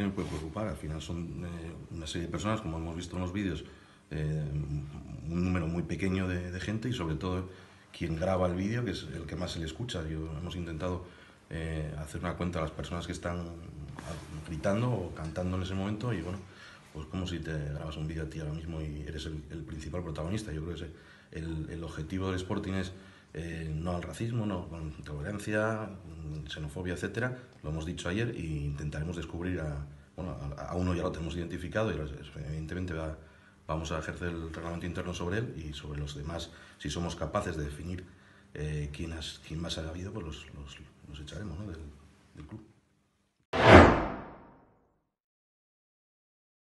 ¿Qué me puede preocupar? Al final son eh, una serie de personas, como hemos visto en los vídeos, eh, un número muy pequeño de, de, gente y sobre todo quien graba el vídeo, que es el que más se le escucha. Yo, hemos intentado eh, hacer una cuenta a las personas que están gritando o cantando en ese momento y bueno, pues como si te grabas un vídeo a ti ahora mismo y eres el, el principal protagonista. Yo creo que ese, el, el, objetivo del Sporting es eh, no al racismo, no con intolerancia, xenofobia, etcétera. Lo hemos dicho ayer e intentaremos descubrir a, bueno, a, uno ya lo tenemos identificado y evidentemente va, vamos a ejercer el reglamento interno sobre él y sobre los demás, si somos capaces de definir eh, quién, has, más ha habido, pues los, los, los echaremos ¿no? del.